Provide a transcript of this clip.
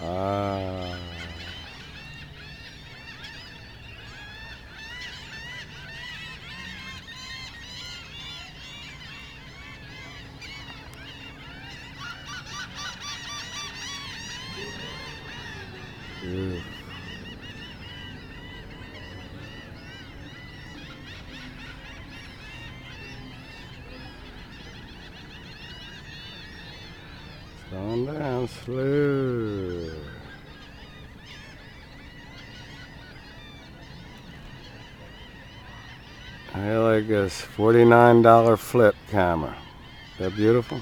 아. 음. Calm down, slow. I like this $49 flip camera. Is that beautiful?